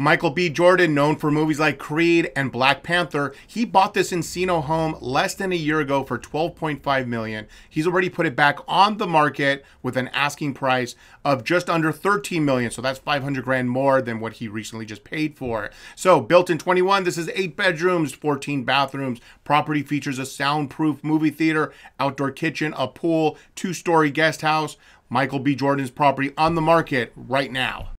Michael B. Jordan, known for movies like Creed and Black Panther, he bought this Encino home less than a year ago for 12.5 million. He's already put it back on the market with an asking price of just under 13 million. So that's 500 grand more than what he recently just paid for. So built in 21, this is eight bedrooms, 14 bathrooms. Property features a soundproof movie theater, outdoor kitchen, a pool, two-story guest house. Michael B. Jordan's property on the market right now.